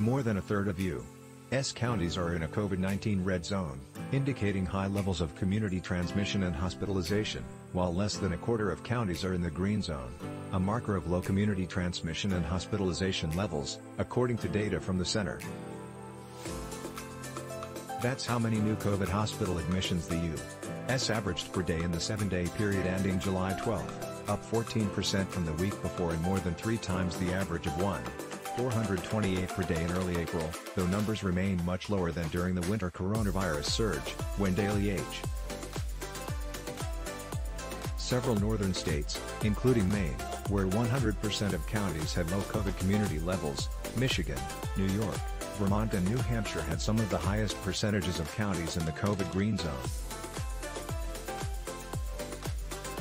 More than a third of U.S. counties are in a COVID-19 red zone, indicating high levels of community transmission and hospitalization, while less than a quarter of counties are in the green zone, a marker of low community transmission and hospitalization levels, according to data from the center. That's how many new COVID hospital admissions the U.S. averaged per day in the seven-day period ending July 12, up 14% from the week before and more than three times the average of 1. 428 per day in early April, though numbers remain much lower than during the winter coronavirus surge, when daily H. Several northern states, including Maine, where 100% of counties had low COVID community levels, Michigan, New York, Vermont and New Hampshire had some of the highest percentages of counties in the COVID green zone.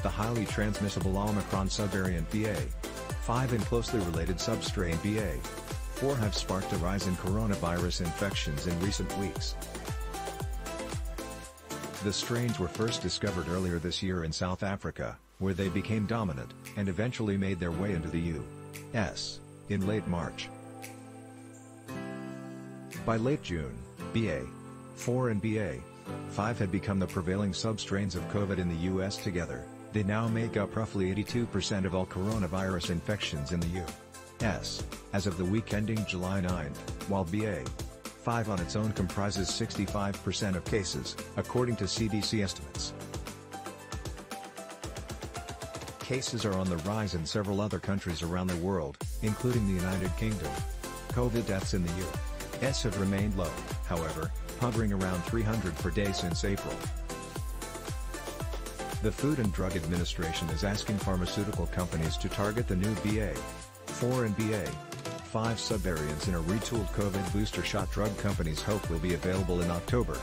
The highly transmissible Omicron subvariant BA5 and closely related substrain BA4 have sparked a rise in coronavirus infections in recent weeks. The strains were first discovered earlier this year in South Africa, where they became dominant, and eventually made their way into the U.S. in late March. By late June, BA4 and BA5 had become the prevailing substrains of COVID in the U.S. together, they now make up roughly 82% of all coronavirus infections in the U.S., as of the week ending July 9, while BA5 on its own comprises 65% of cases, according to CDC estimates. Cases are on the rise in several other countries around the world, including the United Kingdom. COVID deaths in the U.S. Have remained low, however, hovering around 300 per day since April. The Food and Drug Administration is asking pharmaceutical companies to target the new BA4 and BA5 subvariants in a retooled COVID booster shot drug companies hope will be available in October.